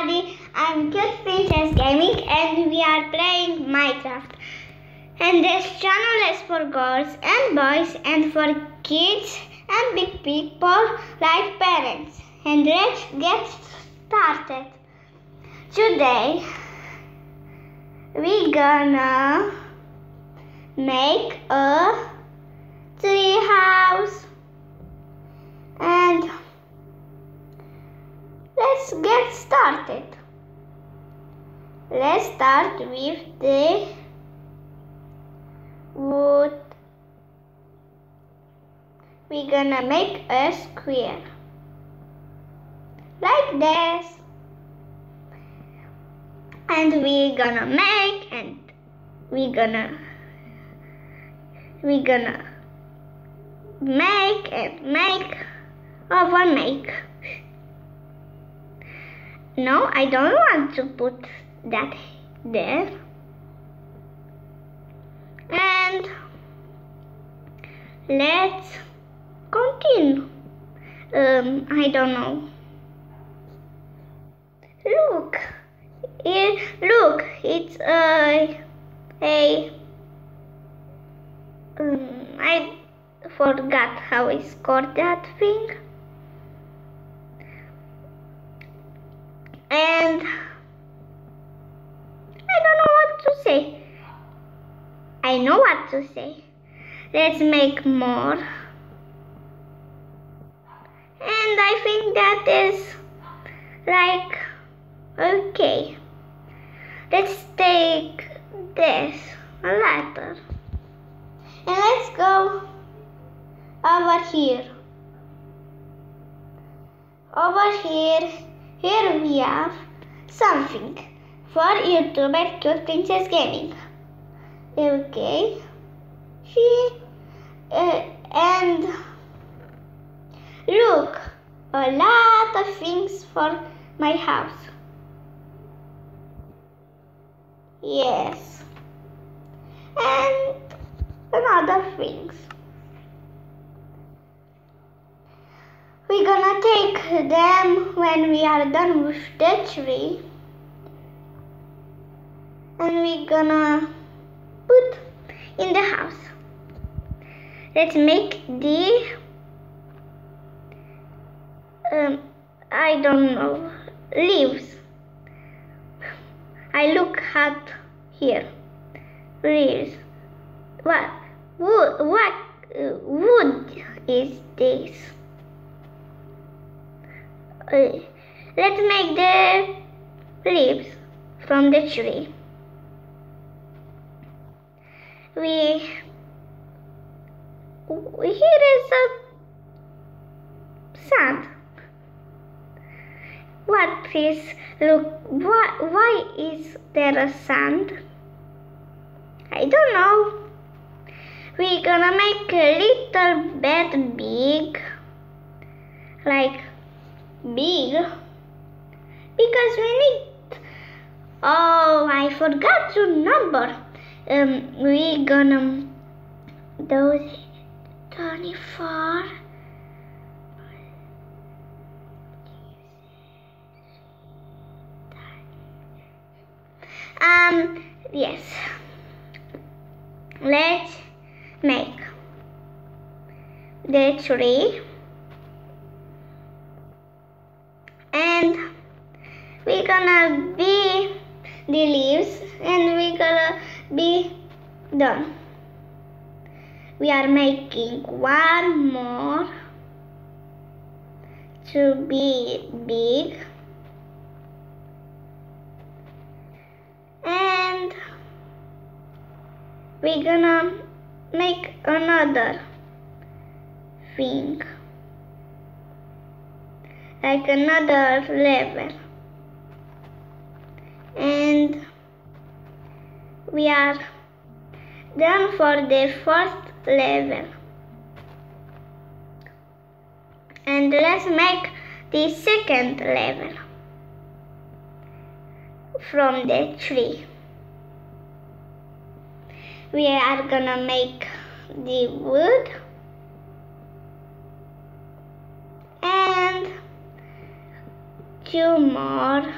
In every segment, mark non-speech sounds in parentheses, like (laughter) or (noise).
everybody, I'm Cute Princess Gaming and we are playing Minecraft. And this channel is for girls and boys and for kids and big people like parents. And let's get started. Today we gonna make a tree house and let's get started. Let's start with the wood. We're gonna make a square like this. And we're gonna make and we're gonna we're gonna make and make over make. No, I don't want to put that there. And let's continue. Um, I don't know. Look, it, look, it's a, a, um, I forgot how I scored that thing. And I don't know what to say. I know what to say. Let's make more. And I think that is like okay. Let's take this ladder. And let's go over here. Over here, here we have something for YouTuber Cute Princess Gaming. Okay. She uh, and look, a lot of things for my house. Yes. And another things. We're gonna take them when we are done with the tree. And we're gonna put in the house. Let's make the um, I don't know leaves. I look at here. Leaves. What wood? What uh, wood is this? Let's make the leaves from the tree. We here is a sand. What is look? Why, why is there a sand? I don't know. We're gonna make a little bit big, like big, because we need. Oh, I forgot to number. Um, we're gonna those twenty-four. Um, yes. Let's make the tree done. We are making one more to be big. And we're gonna make another thing. Like another level. And we are done for the first level. And let's make the second level from the tree. We are gonna make the wood. And two more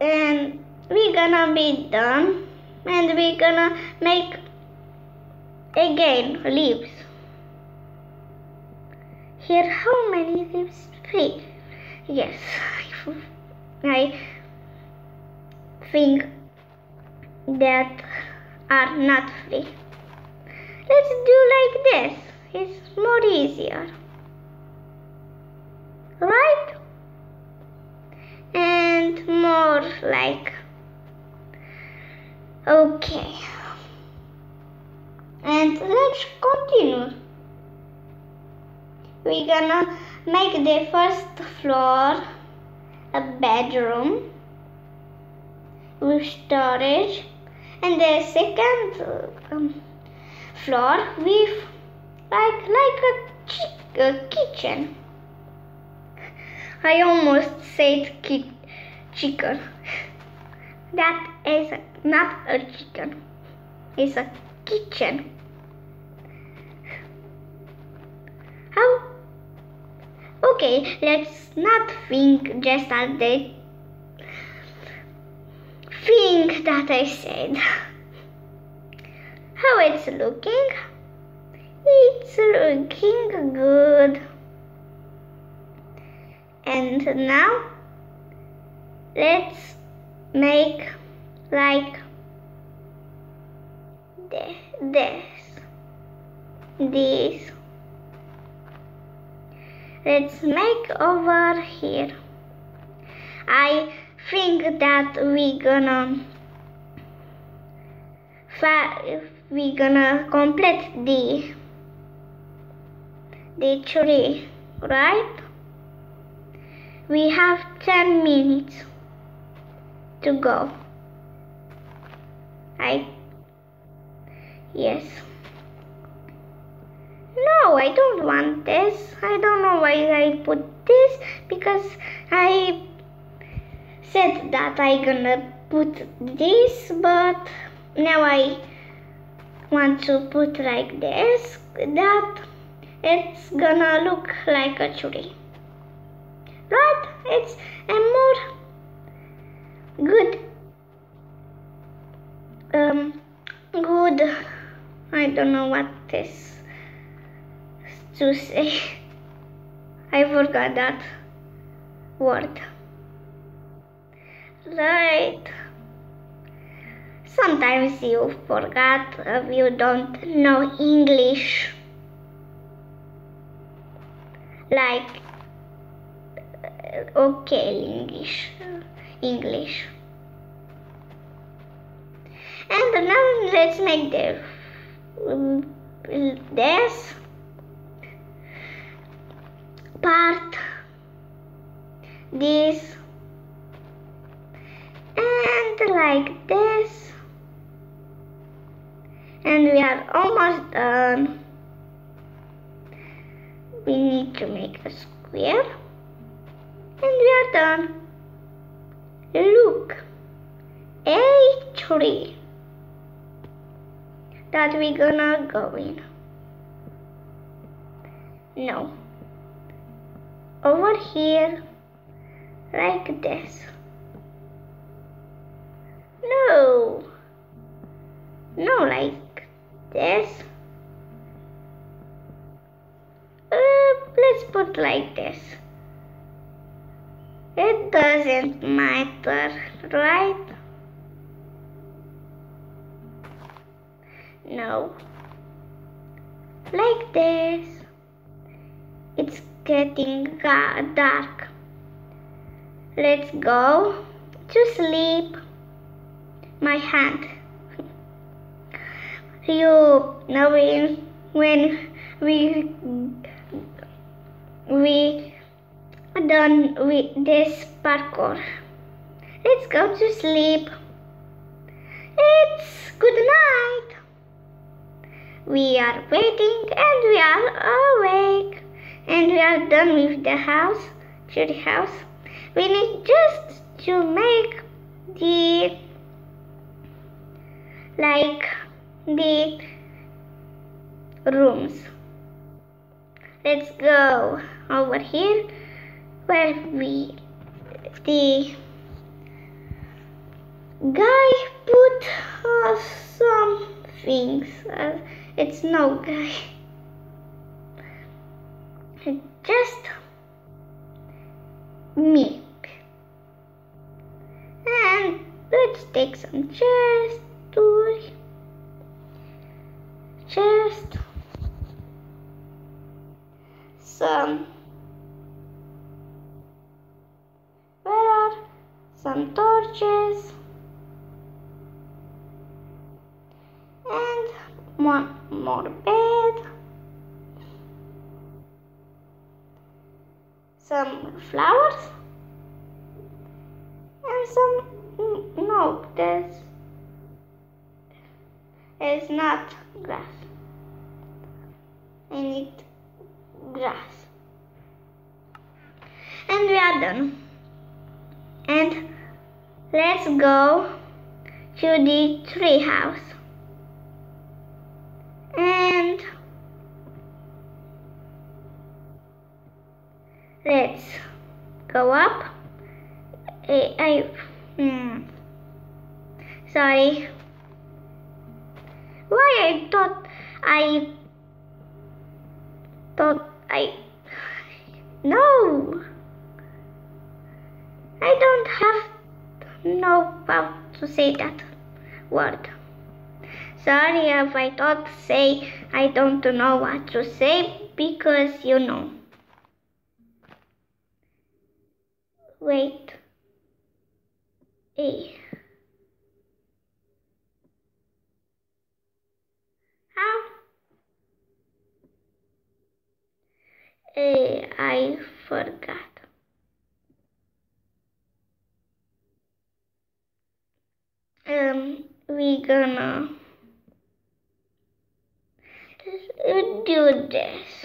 and we're gonna be done and we're gonna make again leaves. Here how many leaves? Three. Yes I think that are not free let's do like this. It's more easier. Right? And more like okay. And let's continue. We're gonna make the first floor a bedroom with storage. And the second um, floor with like like a, a kitchen. I almost said ki- chicken. (laughs) That is not a chicken. It's a kitchen. How? Okay, let's not think just as the thing that I said. How it's looking? It's looking good. And now let's make like this, this. Let's make over here. I think that we gonna we gonna complete the the tree, right? We have 10 minutes to go. I. Yes. No, I don't want this. I don't know why I put this because I said that I gonna put this, but now I want to put like this that it's gonna look like a tree right it's a more good um good. I don't know what this to say. (laughs) I forgot that word. Right. Sometimes you forgot if you don't know English. Like okay English. English and now let's make the um, this part this and like this. And we are almost done. We need to make a square. And we are done. Look, a tree that we gonna go in. No, over here, like this. No, no, like this. Uh, let's put like this. It doesn't matter, right? No. Like this. It's getting dark. Let's go to sleep. My hand. (laughs) you know when, when we we done with this parkour. Let's go to sleep. It's good night. We are waiting and we are awake. And we are done with the house, to the house. We need just to make the like the rooms. Let's go over here where we the guy put uh, some things. Uh, it's no guy. It's just me. And let's take some chairs one more bed. Some flowers. And some no there's it's not grass. I need grass. And we are done. And let's go to the tree house and let's go up I, I hmm, sorry why I thought I thought I no I don't have know how to say that word. Sorry if I thought say I don't know what to say because you know. Wait. A. How? A. I forgot. um, we gonna do this.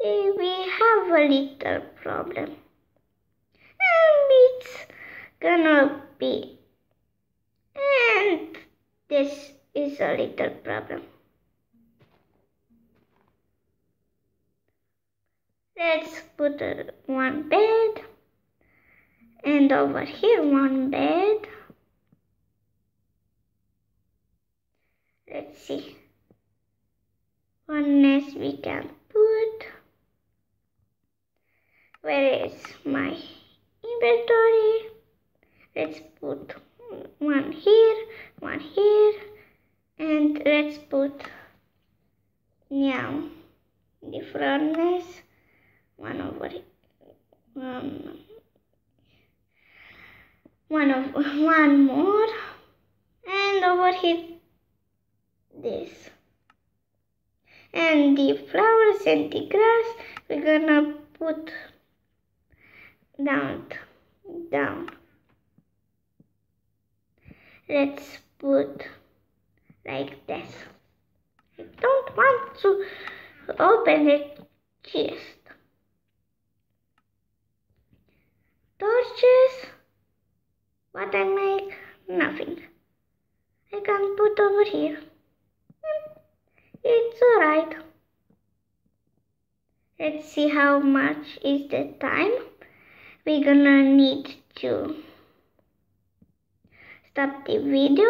We have a little problem. And it's gonna be. And this is a little problem. Let's put one bed. And over here, one bed. Let's see. One nest we can put. Where is my inventory? Let's put one here, one here, and let's put now different nest. One over. One um, one of (laughs) one more and over here this and the flowers and the grass we're gonna put down down let's put like this I don't want to open the chest torches what I make? Nothing. I can put over here. Hmm, it's alright. Let's see how much is the time. We're gonna need to stop the video.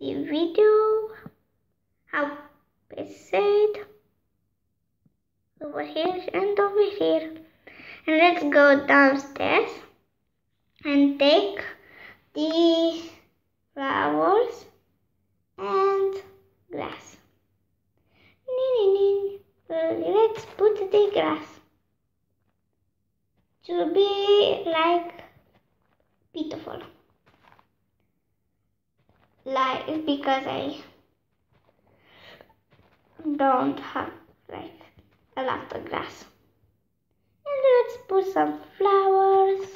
The video. How I said. Over here and over here. And let's go downstairs and take the flowers and grass. Let's put the grass to be like beautiful. Like because I don't have like a lot of grass. And let's put some flowers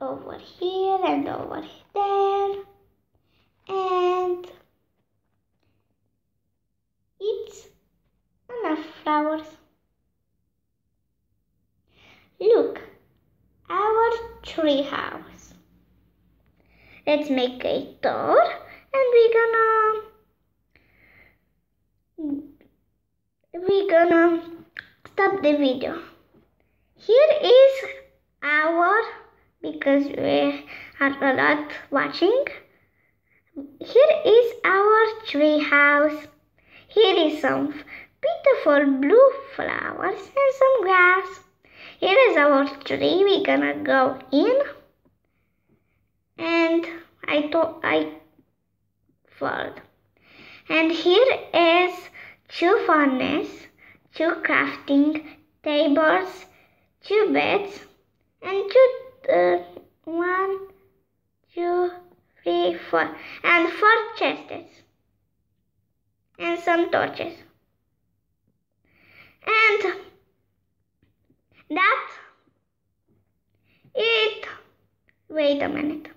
over here and over there and it's enough flowers look our tree house let's make a door and we're gonna we're gonna stop the video here is our because we are a lot watching. Here is our tree house. Here is some beautiful blue flowers and some grass. Here is our tree. We're gonna go in. And I thought I fold. And here is two furnace, two crafting tables, two beds, and two, uh, one, two, three, four, and four chests, and some torches. And that it, wait a minute.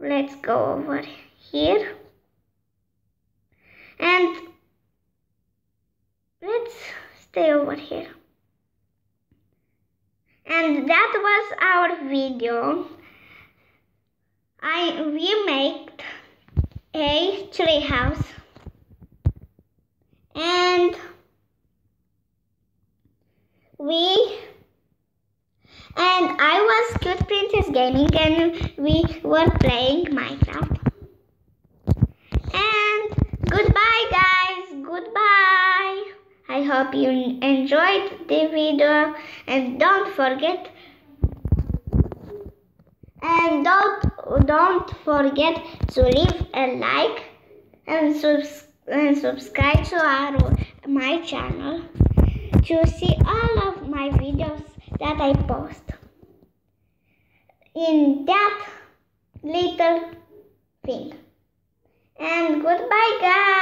Let's go over here. And let's stay over here. And that was our video. I we made a tree house and we and I was Cute Princess Gaming and we were playing Minecraft. And goodbye guys, goodbye. I hope you enjoyed the video and don't forget and don't don't forget to leave a like and, subs and subscribe to our my channel to see all of my videos that I post in that little thing. And goodbye guys.